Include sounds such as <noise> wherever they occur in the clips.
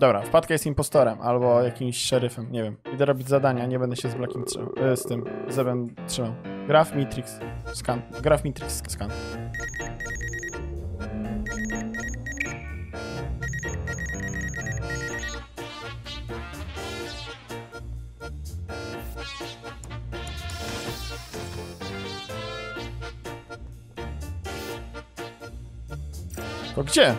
Dobra, wpadka jest impostorem albo jakimś szeryfem, nie wiem. Idę robić zadania, nie będę się z Blackiem trzymał, e, z tym, Zebem trzymał. Graf Matrix, scan. Graf Matrix, scan. Gdzie?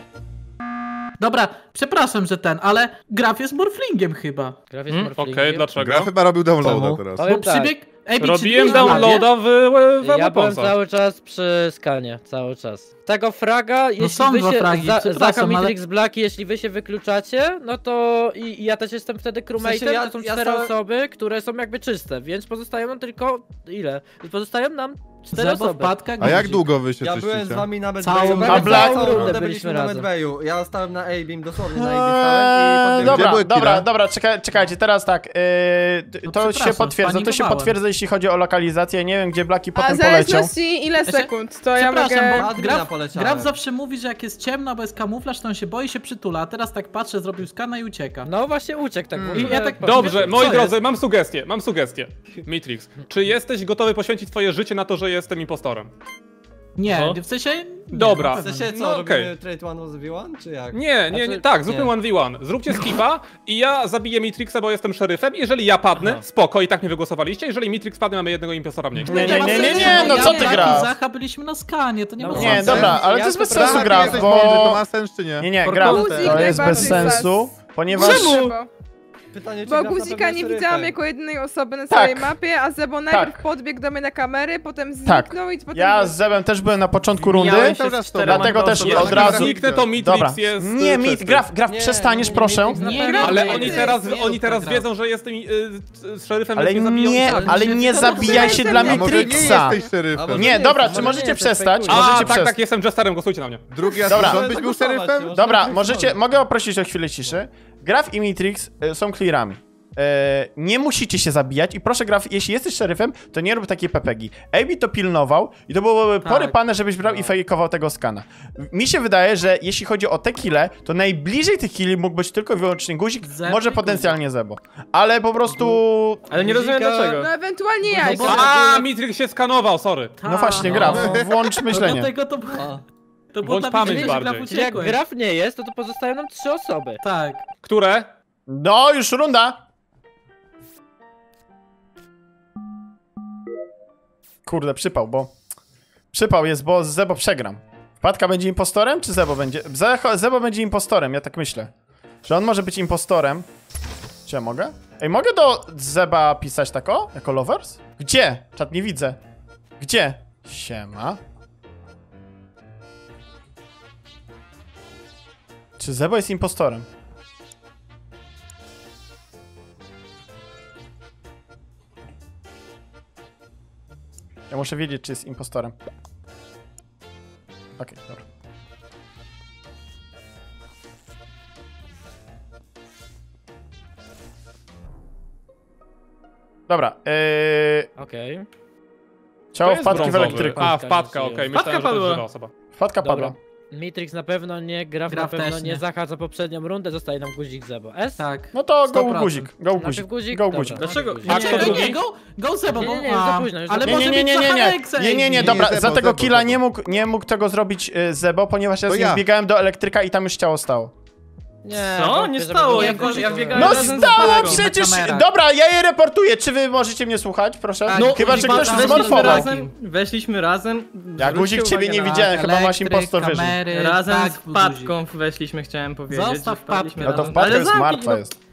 Dobra, przepraszam, że ten, ale Graf jest morflingiem chyba. Graf jest Hmm, Okej, morflingiem. dlaczego? Gra chyba robił downloada teraz. Bo tak, przybieg... Ej, Robiłem downloada w, w, w Ja byłem cały czas przy skanie, cały czas. Tego fraga, jeśli są wy dwa się, fragi, za, Zaka ale- Matrix Black, jeśli wy się wykluczacie, no to i, i ja też jestem wtedy crewmate'em, W sensie ja- to są ja cztery stałem- osoby, które są jakby czyste, więc pozostają nam tylko, ile? Pozostają nam cztery osoby. wpadka, A jak długo wy się Ja byłem z czyścicie? wami na Całą Medbayu. A Black- Całą rundę byliśmy na razem. Medbayu. Ja stałem na A-Beam, dosłownie na Eee, A-Beam stałem i dobra, dobra, dobra, czekaj, czekajcie, teraz tak, yy, No to się potwierdza, to się potwierdza, jeśli chodzi o lokalizację, nie wiem, gdzie Blaki A w potem poleciał. zależności ile sekund, to ja Przepraszam, mogę... bo poleciałem. Graf zawsze mówi, że jak jest ciemno, bo jest kamuflaż, to on się boi, się przytula, a teraz tak patrzę, zrobił skana i ucieka. No właśnie uciekł tak. ogóle. I ja tak- Dobrze, moi jest? drodzy, mam sugestię, mam sugestię. Matrix, czy jesteś gotowy poświęcić twoje życie na to, że jestem impostorem? Nie, No. w sensie... Nie, Dobra. na W sensie co, No, robimy trade one was v1, czy jak? Nie, nie, nie, Znaczy- tak, zróbmy nie. 1v1. Zróbcie skipa i ja zabiję Matrixa, bo jestem szeryfem. Jeżeli ja padnę, Aha. spoko, i tak mnie wygłosowaliście. Jeżeli Matrix padnie, mamy jednego impostora mniej. Nie, nie, nie, nie, nie, nie, no co ty grasz? Zacha byliśmy na skanie, to nie No ma Nie, sensu. dobra, ale to jest bez sensu gra, mądry, to bo... ma sens czy nie? Nie, nie, gra, to jest bez sensu, ponieważ... Czemu? Pytanie, czy Bo Guzika nie widziałam jako jedynej osoby na Tak. całej mapie, a Zebo najpierw Tak. podbiegł do mnie na kamery, potem Tak. zniknął i potem... Ja z Zebem też byłem na początku rundy, się dlatego też od razu... Zniknę, to Matrix Dobra, jest nie, y, mit, czysty. graf, graf, Nie, przestaniesz nie, proszę. Matrix na Nie, nie, Ale oni teraz, nie oni rób teraz tak, wiedzą, że jestem y, z szeryfem, Ale nie, tak. ale nie zabijajcie dla Ale A może nie Nie, nie dobra, czy może możecie nie przestać? A, Możecie tak, przestać. tak, jestem jesterem, głosujcie na mnie. Drugi Dobra. być był szeryfem? Dobra, możecie, mogę poprosić o chwilę ciszy. Graf i Matrix y, są clearami. E, nie musicie się zabijać i proszę Graf, jeśli jesteś szeryfem, to nie rób takiej pepegi. AB to pilnował i to byłoby Tak. porypane, żebyś brał i fejkował tego skana. Mi się wydaje, że jeśli chodzi o te kille, to najbliżej tych killi mógł być tylko i wyłącznie guzik, może potencjalnie Zebo. Ale po prostu... Ale nie rozumiem Guzika- dlaczego. No ewentualnie ja. No bo- A, Matrix się skanował, sorry. No właśnie, Graf, włącz No myślenie. dlatego to, A. to było Bądź dla pamięć Graf bardziej. Czyli jak uciekłeś. Graf nie jest, to, to pozostają nam trzy osoby. Tak. Które? No, już runda! Kurde, przypał, bo... Przypał jest, bo z Zebo przegram. Wpadka będzie impostorem, czy Zebo będzie... Zecho- Zebo będzie impostorem, ja tak myślę. Że on może być impostorem. Czy ja mogę? Ej, mogę do Zeba pisać tak o? Jako lovers? Gdzie? Czat nie widzę. Gdzie? Siema. Czy Zebo jest impostorem? Ja muszę wiedzieć, czy jest impostorem. Okej, dobra. Dobra, yy, Okej. ciało To jest wpadki w elektryku. A, wpadka, okej, Wpadka myślałem, że to jest padła. żywa osoba. Wpadka Dobra. Matrix na pewno nie, Graf, Graf na pewno nie, nie. zahacza poprzednią rundę, zostaje nam guzik Zebo. S? Tak. No to go 100%. guzik, go Najpierw guzik, guzik? go guzik. Dlaczego? Nie, A Nie, kto nie, drugi? nie, go, go Zebo, Nie, bo... nie, nie, a, za późno, już Ale za Nie, późno. może nie, nie, nie, nie, nie, nie, nie, nie, Nie, dobra, za tego killa nie mógł, nie mógł tego zrobić y, Zebo, ponieważ ja z nim ja. biegałem do elektryka i tam już ciało stało. Nie, Co? Nie stało, ja go- ja biegałem No razem z stało przecież! Dobra, ja je reportuję, czy wy możecie mnie słuchać, proszę? Tak, No, Chyba, że ktoś Weszliśmy zmorfował. razem, weszliśmy razem. Ja guzik ciebie uwagę nie na- widziałem, chyba masz impostor wyżej. Razem tak, z guzik. wpadką weszliśmy, chciałem powiedzieć. Zostaw wpadliśmy wpadkę. No to razem. wpadka Ale jest zamknij, martwa no. jest.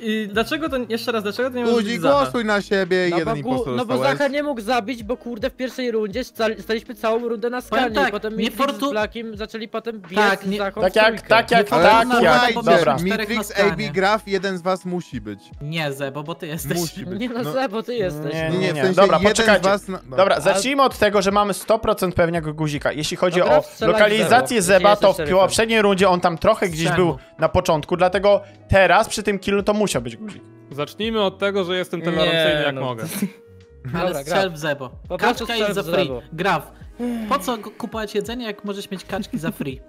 I dlaczego to, jeszcze raz, dlaczego to nie może być Zacha? głosuj na siebie i No bo, jeden gu- impostor no bo. Zacha nie mógł zabić, bo kurde w pierwszej rundzie sta- staliśmy całą rundę na skanie tak, i potem nie Matrix fortu- z Blackiem zaczęli potem biec Tak, z nie- Zachą Tak jak, tak jak, tak jak, bo słuchajcie, dobra. stanie. AB, Graf, jeden z was musi być. Nie, Zebo, bo ty jesteś. Musi być. Nie no, No, Zebo, ty jesteś. Nie, nie, nie, w nie. sensie Dobra, poczekajcie. was... Na... Dobra, zacznijmy od tego, że mamy 100% pewnego guzika. Jeśli chodzi No o lokalizację Zeba, to w poprzedniej rundzie on tam trochę gdzieś był na początku, dlatego teraz przy tym killu to musiał być guzik. Zacznijmy od tego, że jestem tolerancyjny jak no. mogę. <laughs> Ale Dobra, strzel w Zebo. Kaczka jest za free. Graf. Po co kupować jedzenie, jak możesz mieć kaczki za free? <laughs>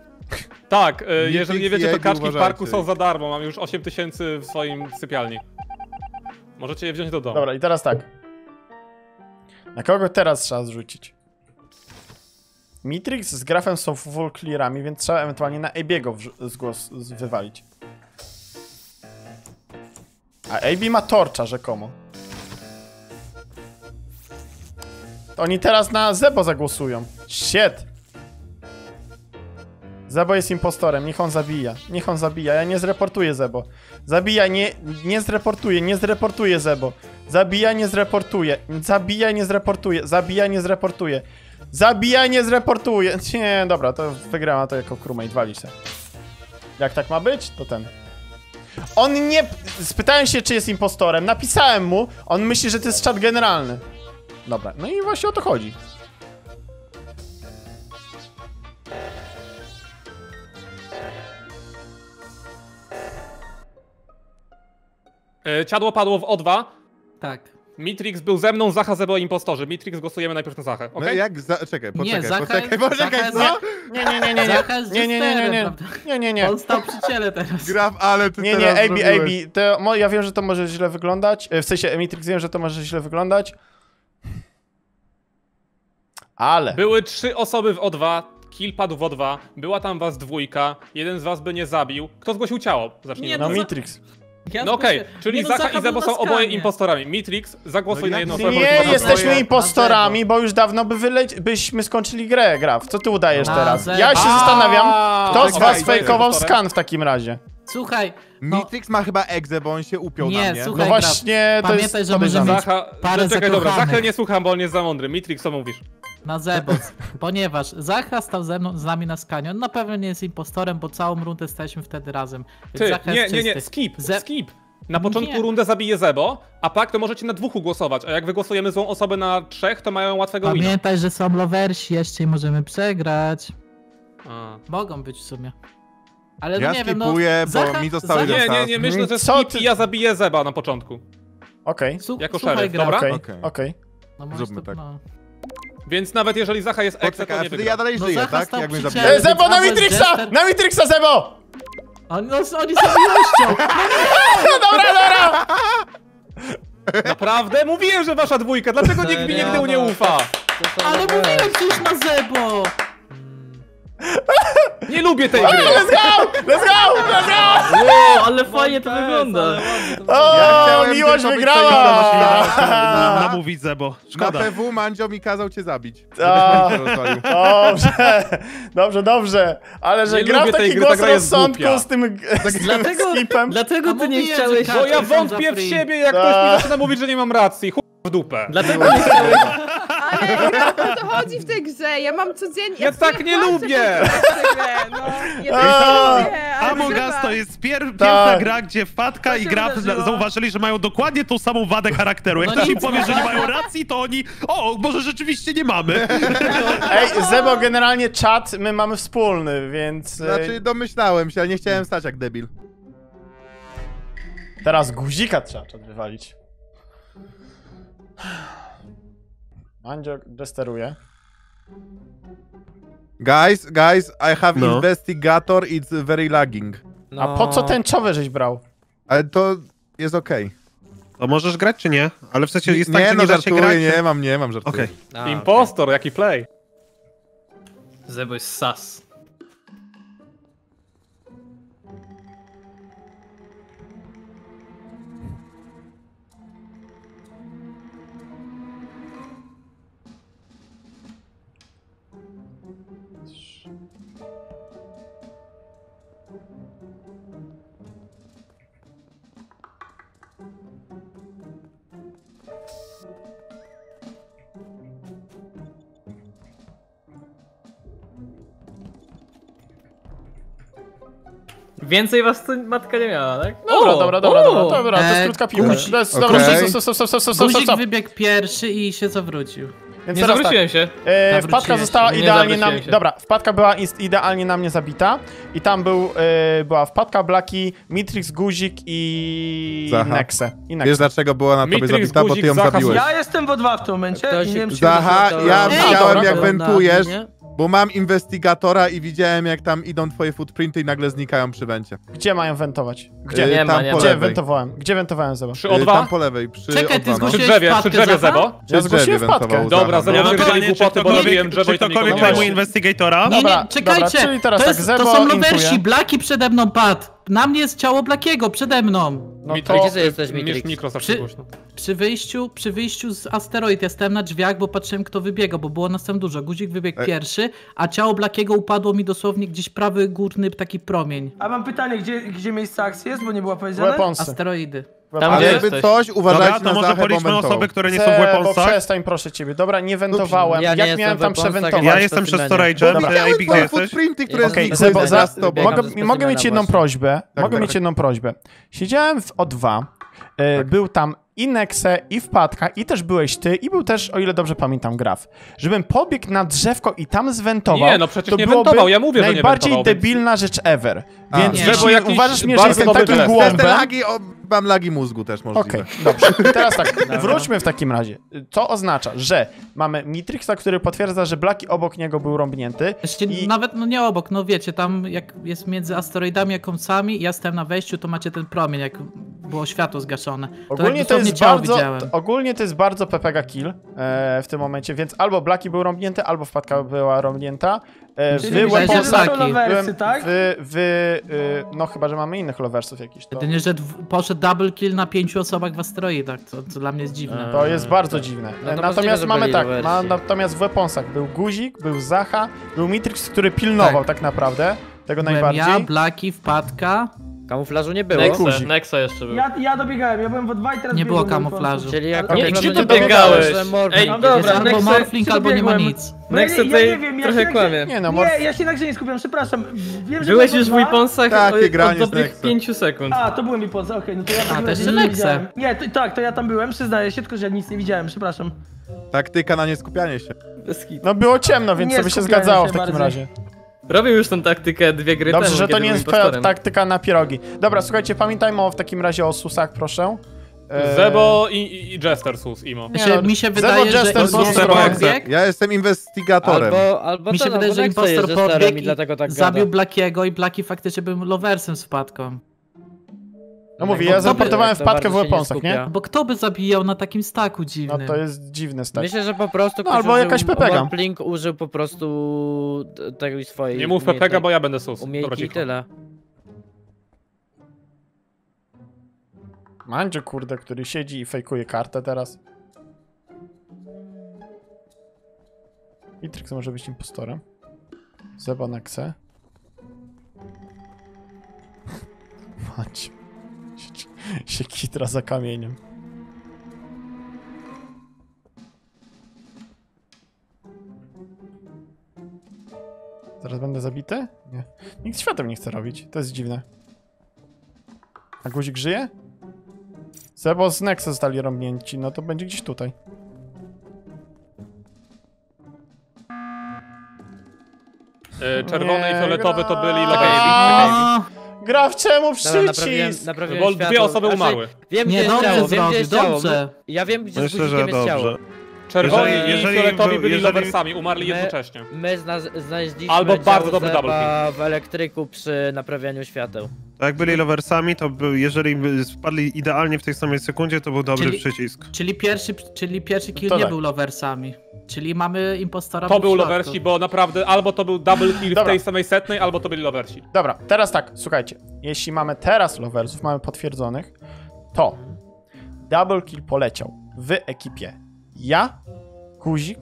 Tak, e, jeżeli nie wiecie, to kaczki w parku są za darmo. Mam już 8 tysięcy w swoim sypialni. Możecie je wziąć do domu. Dobra, i teraz tak. Na kogo teraz trzeba zrzucić? Mitrix z Grafem są full clearami, więc trzeba ewentualnie na zgłos z- wywalić. A AB ma torcza rzekomo. To oni teraz na Zebo zagłosują. Shit! Zebo jest impostorem, niech on zabija. Niech on zabija, ja nie zreportuję Zebo. Zabija, nie, nie zreportuje, nie zreportuje Zebo. Zabija, nie zreportuje. Zabija, nie zreportuje. Zabija, nie zreportuje. Zabija, nie zreportuje. <laughs> Nie, dobra, to wygrała to jako crewmate, walić się. Jak tak ma być, to ten. On nie... Spytałem się, czy jest impostorem. Napisałem mu. On myśli, że to jest czat generalny. Dobra, no i właśnie o to chodzi. E, Ciadło padło w O2. Tak. Mitrix był ze mną, Zacha Zebo impostorzy. Mitrix głosujemy najpierw na Zachę, No okej? jak za... Czekaj, poczekaj, Zacha poczekaj, jest- poczekaj, Zacha co? Nie, nie, nie, nie, nie. Zacha jest Nie, nie, nie, nie, nie. prawda? Nie, nie, nie. On stał przy ciele teraz. Graf, ale ty Nie, nie, teraz AB, zrobiłeś. AB, to, mo- ja wiem, że to może źle wyglądać. e, W sensie, Mitrix wiem, że to może źle wyglądać. Ale. Były trzy osoby w O2, kill padł w O2, była tam was dwójka, jeden z was by nie zabił. Kto zgłosił ciało? Zacznijmy. Nie, No, no za- Mitrix. Ja No okej, zgłosiłem- czyli no, Zacha i Zebo są oboje impostorami. Mitrix, zagłosuj No na jedną nie osobę. Nie jesteśmy oboje- impostorami, bo już dawno by wyleć, byśmy skończyli grę, Graf. Co ty udajesz teraz? Ja się zastanawiam, kto z was fejkował skan w takim razie. Słuchaj, no, Mitrix ma chyba egzę, bo on się upiął Nie, na mnie. słuchaj. No właśnie, to jest pamiętaj, że możemy- Zacha, Parę czekaj, dobra. Zachę nie słucham, bo on jest za mądry. Mitrix, co mówisz? Na Zeboc, ponieważ Zacha stał ze mną, z nami na skanie. On na pewno nie jest impostorem, bo całą rundę staliśmy wtedy razem. Więc Ty, Zacha nie, jest nie, nie, czysty. skip, Ze- skip. Na początku Nie. rundę zabije Zebo, a pak to możecie na dwóch głosować, a jak wygłosujemy złą osobę na trzech, to mają łatwego wina. Pamiętaj, że są lowersi jeszcze i możemy przegrać. A. Mogą być w sumie. Ale Ja nie wiem, no... skipuję, bo Zacha- mi zostały Zacha- Nie, nie, nie, myślę, że Co skip ty- i ja zabiję Zeba na początku. Okej, Słu- Jako słuchaj, szeryf, dobra? okej, Okej. okej. No, możesz Zróbmy to- tak. no. Więc nawet jeżeli Zacha jest exe, to nie wygra. ja dalej No żyję, tak? Jak mnie ciele. E, Zebo na jest! Jester- Na Mitrixa, Zebo! Oni, no, oni są miłością! <laughs> No dobra, dobra! Naprawdę? Mówiłem, że wasza dwójka, dlaczego nikt mi nigdy nie ufa? Ale mówiłem przecież na Zebo! Nie lubię tej gry. Let's go! Let's go! Let's go! Wow, ale fajnie to tak, wygląda. O, miłość wygrała! namówić Zebo. Na <laughs> Szkoda. PW Mandzio mi kazał cię zabić. Dobrze, dobrze, dobrze. Ale że gra w taki głos rozsądku z tym, Dlatego, skipem. dlatego ty nie chciałeś... Bo ja wątpię w siebie, jak Tak. ktoś mi zaczyna mówić, że nie mam racji. W dupę. Dlatego nie chciałeś... Ale o to chodzi w tej grze. Ja mam codziennie... Ja tak nie lubię. grę, No, ja tak nie lubię, Among Us trzeba. to jest pier Tak. pierwsza gra, gdzie Fatka i Graf zauważyli, że mają dokładnie tą samą wadę charakteru. Jak No ktoś im powie, że nie no. mają racji, to oni... O, może rzeczywiście nie mamy. <laughs> Ej, Zebo, generalnie czat my mamy wspólny, więc... e, Znaczy domyślałem się, ale nie chciałem stać jak debil. Teraz guzika trzeba wywalić. Mandzio desteruje. Guys, guys, I have No. investigator, it's very lagging. A po co tęczowe żeś brał? Ale to jest okej. To możesz grać, czy nie? Ale w sensie jest Nie tak, że no, nie da się grać. żartuję, nie mam, nie mam, żartuję. Okej. A, Impostor, jaki play. Zebo jest sas. Więcej was to matka nie miała, tak? Dobra, O, dobra, dobra, o! dobra, dobra, to jest E, krótka piłka. guzik. Okej. dobra, stop, stop, stop, stop, stop, stop, stop, Guzik stop. wybiegł pierwszy i się zawrócił. Więc Nie teraz tak. zawróciłem się. E, wpadka została Nie idealnie na zawróciłem mnie. się. Dobra, wpadka była idealnie na mnie zabita. I tam był, e, była wpadka, Blaki, Mitrix, Guzik i Zacha. Nexe. I Wiesz Nexe. dlaczego była na tobie Mitrix, zabita, bo ty guzik, ją Zacha, zabiłeś. Ja jestem w O2 w tym momencie Ktoś- i nie wiem, czy Zaha, ja widziałem jak wentujesz. Bo mam investigatora i widziałem jak tam idą twoje footprinty i nagle znikają przy wencie. Gdzie mają wentować? Gdzie? Y, Nie ma, tam nie po ma. Gdzie lewej. wentowałem? Gdzie wentowałem Zeba? Przy Y, O2? Tam po lewej, przy Czekaj, ty O2, no. zgłosiłeś Przy drzewie, wpadkę przy drzewie? Zebo? Przy Ja zgłosiłem drzewie wpadkę. wentował Dobra, Zebo, no. Głupoty, bo ktokolwiek- robiłem drzewo i to nikogo nie ktokolwiek było. investigatora? Nie, Dobra, nie, czekajcie! dobra, czyli teraz to, tak, jest, Zebo to są lowersi, Blaki przede mną padł. Na mnie jest ciało Blakiego, przede mną. No Mi- to... Gdzie ty jesteś, Mitrix? mikro zawsze Przy- głośno. Przy wyjściu, przy wyjściu z asteroid ja stałem na drzwiach, bo patrzyłem kto wybiegał, bo było nas tam dużo. Guzik wybiegł E- pierwszy, a ciało Blakiego upadło mi dosłownie gdzieś prawy górny taki promień. A mam pytanie, gdzie, gdzie miejsce akcji jest, bo nie było powiedziane? Weaponsy. Asteroidy. Tam Ale gdzie jakby jesteś? coś, uważajcie Dobra, to na może Zachę, bo policzmy osoby, które nie są w Sebo, weaponsach. przestań proszę ciebie. Dobra, nie wentowałem. Ja nie Jak jestem miałem tam przewentować? Ja jestem przy specimenie. storage'em, Dobra. ty AB gdzie Twoje jesteś? footprinty, które Okej, Okej, znikły Zebo, z za, z tobą. Biegam mogę, mogę mieć jedną prośbę. Tak, mogę tak, mieć tak. jedną prośbę. Siedziałem w O2, e, był tam i Nexe, i Wpadka, i też byłeś ty, i był też, o ile dobrze pamiętam, Graf. Żebym pobiegł na drzewko i tam zwentował, Nie, no przecież to nie byłoby wentował, ja mówię, że nie najbardziej wentował, więc- debilna rzecz ever. A. Więc Nie. jeśli jakiś uważasz mnie, że bardzo jestem dobry takim. Przez te głąbem... lagi, o, mam lagi mózgu też możliwe. Okej, dobrze. I <laughs> teraz tak, wróćmy w takim razie. To oznacza, że mamy Mitrixa, który potwierdza, że Blaki obok niego był rąbnięty. Jeszcze I- nawet, no nie obok, no wiecie, tam jak jest między asteroidami a kąsami, ja stałem na wejściu, to macie ten promień, jak było światło zgaszone. To Ogólnie to dosłownie jest bardzo, widziałem. to, ogólnie to jest bardzo PPG kill e, w tym momencie, więc albo Blaki był rąbnięty, albo wpadka była rąbnięta. E, Czyli wy się, że weaponsach, tak. byłem- tak? wy, wy, y, no chyba, że mamy innych loversów jakiś, to, Jedynie, że poszedł double kill na pięciu osobach w asteroidach, to, to dla mnie jest dziwne. to jest bardzo dziwne. No E, natomiast mamy tak, ma, natomiast w weaponsach był Guzik, był Zacha, był Mitrix, który pilnował tak, naprawdę tego Byłem najbardziej. ja, Blaki, Wpadka, Kamuflażu nie było. Nexa, Nexa jeszcze był. Ja, ja dobiegałem, ja byłem w O2 i teraz Nie było biegłem do kamuflażu. Czyli jak Okej, kamuflażu gdzie nie ty biegałeś? że Ej, No jest dobra, albo Nexe, morphling, albo nie ma przebiegłem. nic. No ja, nie- ja tutaj nie wiem, ja trochę się na kłamie. Nie no, morf... Nie, ja się na grze nie skupiam, przepraszam. Wiem, że Byłeś byłem już w O2. Weaponsach Takie od, granie od z dobrych Nexem. 5 sekund. A, to byłem w Weaponsach, okej, no to ja w A, takim to razie jest nie Nexe. widziałem. Nie, to, tak, to ja tam byłem, przyznaję się, tylko że ja nic nie widziałem, przepraszam. Taktyka na nieskupianie się. Bez kitu. No było ciemno, więc Nie sobie się skupiałem zgadzało się w takim bardziej. razie. Robił już tą taktykę dwie gry Dobrze, temu, że to nie jest taktyka na pierogi. Dobra, słuchajcie, pamiętajmy o, w takim razie o susach, proszę. E, Zebo i, i, i Jester sus, imo. Nie Się, no, mi się Zebo wydaje, że Jester impostor Zebo jak podbiegł, Ja jestem investigatorem. Albo, albo mi się ten, wydaje, albo że impostor podbiegł i i dlatego tak zabił. Blakiego i Blaki faktycznie był lowersem z wpadką. No mówię, ja to zaportowałem wpadkę w nie weaponsach, nie? Bo kto by zabijał na takim staku No dziwnym? to jest dziwny stak. Myślę, że po prostu No, ktoś albo jakaś pepega. Warplink użył po prostu t- tego swojej Nie mów PPG, bo ja będę sus. Umiejętności i tyle. Mandzio, kurde, który siedzi i fejkuje kartę teraz. Mitrix może być impostorem. Zeba Nexe. <laughs> Mandzio. <laughs> Się, kitra za kamieniem. Zaraz będę zabity? Nie. Nikt światem nie chce robić. To jest dziwne. A guzik żyje? Zebo z Nexa zostali rąbnięci, no to będzie gdzieś tutaj. Y, Czerwony Nie, i fioletowy to byli gra- lowerzy. A, Gra w czemu Dobra, naprawiłem, przycisk? naprawiłem Bo światło. dwie osoby Znaczy, umarły. Wiem, gdzie Nie, jest dobrze ciało, wiem, gdzie zrobił, jest ciało. dobrze. Ja wiem, gdzie z Myślę, że guzikiem jest ciało. dobrze. Czerwoni Jeżeli- i jeżeli fioletowi byli jeżeli- lowersami, umarli My- jednocześnie. My zna znaleźliśmy Albo ciało bardzo dobry double Zeba w elektryku przy naprawianiu świateł. Tak jak byli loversami, to był, jeżeli by wpadli idealnie w tej samej sekundzie, to był dobry Czyli- przycisk. czyli pierwszy, czyli pierwszy kill To nie tak. był loversami. Czyli mamy impostora To w był lowersi, bo naprawdę albo to był double kill w Dobra. tej samej setnej, albo to byli lowersi. Dobra, teraz tak, słuchajcie. Jeśli mamy teraz loversów, mamy potwierdzonych, to double kill poleciał w ekipie ja, Guzik,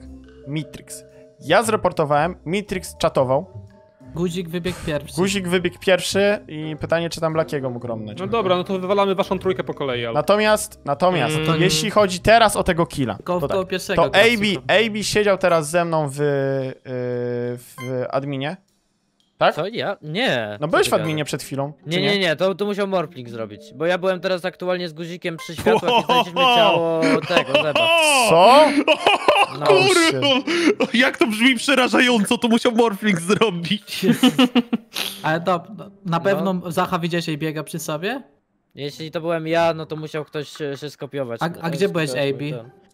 Mitrix. Ja zreportowałem, Mitrix czatował, Guzik wybiegł pierwszy. Guzik wybiegł pierwszy i pytanie, czy tam Blakiego mógł romnąć. No dobra, no to wywalamy waszą trójkę po kolei, ale... Natomiast, natomiast, Mm. jeśli chodzi teraz o tego killa, Koło, to, tak, pierwszego. to AB. AB siedział teraz ze mną w, yy, w adminie, tak? Co? Ja? Nie. No byłeś w adminie przed chwilą, Nie, nie, nie, to, to musiał Morpling zrobić. Bo ja byłem teraz aktualnie z guzikiem przy światłach i znaleźliśmy ciało tego, Zeba. Co? No. Kurwa! Jak to brzmi przerażająco, to musiał Morphling zrobić. <laughs> Ale do, na pewno Zacha widziałeś jej biega przy sobie? Jeśli to byłem ja, no to musiał ktoś się, skopiować. A- No a to gdzie byłeś, to AB?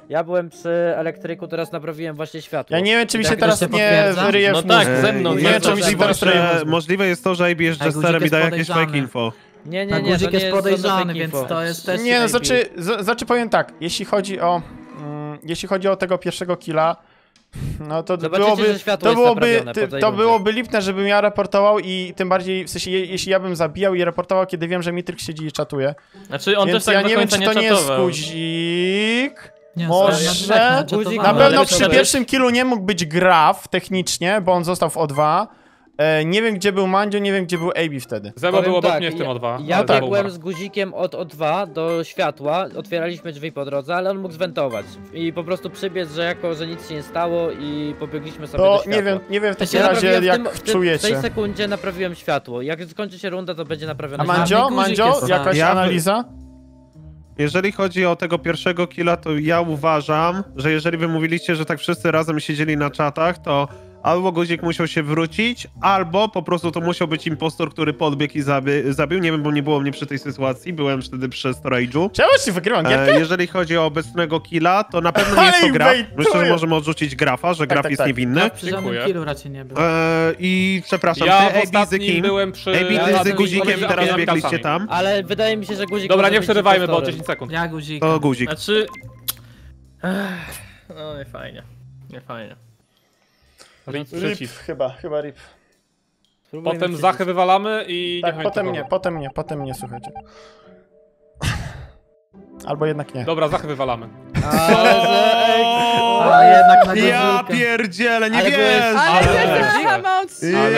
Ja byłem przy elektryku, teraz naprawiłem właśnie światło. Ja nie wiem, czy mi się tak teraz się nie potwierdza? ryje w No tak, ze mną, Nie wiem, czy mi się możliwe, teraz możliwe jest to, że AB jest guzik jesterem i daje jakieś fake info. Nie, nie, A nie, guzik to nie jest podejrzany, więc info. to jest też Nie, no, znaczy, znaczy powiem tak, jeśli chodzi o, mm, jeśli chodzi o tego pierwszego killa, no to Zobaczycie, byłoby, to byłoby, ty, to byłoby lipne, żebym ja reportował i tym bardziej, w sensie, je, jeśli ja bym zabijał i reportował, kiedy wiem, że Mitrix siedzi i czatuje. Znaczy on Więc też tak ja nie wiem, czy to nie jest guzik. Nie, Może- na Na pewno przy pierwszym killu nie mógł być Graf technicznie, bo on został w O2. E, nie wiem, gdzie był Mandzio, nie wiem, gdzie był AB wtedy. Zebo Powiem był obok tak, mnie w tym O2. Ja, ja biegłem z guzikiem od O2 do światła, otwieraliśmy drzwi po drodze, ale on mógł zwentować. I po prostu przybiec, że jako, że nic się nie stało i pobiegliśmy sobie do To światła. nie wiem, nie wiem w Ja takim razie, naprawiłem w jak tym- w tym- W tej czujecie. sekundzie naprawiłem światło. Jak skończy się runda, to będzie naprawione A. Mandzio, Mandzio, jakaś Ja- analiza? Jeżeli chodzi o tego pierwszego killa, to ja uważam, że jeżeli wy mówiliście, że tak wszyscy razem siedzieli na czatach, to albo guzik musiał się wrócić, albo po prostu to musiał być impostor, który podbiegł i zabi zabił. Nie wiem, bo nie było mnie przy tej sytuacji, byłem wtedy przy storage'u. Czemu ci wygrywam gierkę? E, jeżeli chodzi o obecnego killa, to na pewno nie jest to graf. Myślę, że możemy odrzucić grafa, że graf tak, jest tak. niewinny. Tak, przy żadnym Dziękuję. killu raczej nie był. E, I przepraszam, Ja ty z kim? byłem przy... Ja na z guzikiem teraz biegliście tam. Ale wydaje mi się, że guzik Dobra, nie przerywajmy, bo impostorem. 10 sekund. Ja guzik. To guzik. Znaczy... Ech, No nie fajnie. Nie fajnie. Rip Rip, chyba, chyba rip. Spróbujmy Potem przycisk. Zachę wywalamy i... Tak, nie potem nie, potem nie, potem nie, słuchajcie. Albo jednak nie. Dobra, Zachę wywalamy. Ale <laughs> A jednak na Ja pierdzielę, nie wiesz! Ale moc. Ale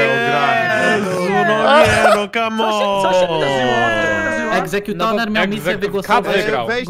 Jezu, no nie, no come on! Co się wydarzyło? Co się wydarzyło? Egzekutoner No miał misję Kat wygłosować. wygrał. Weź